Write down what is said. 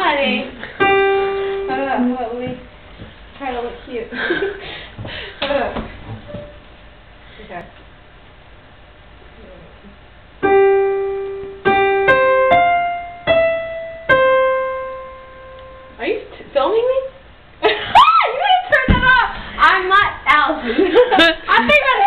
Mm. Are you filming me? you didn't turn that off! I'm not Allison. I think I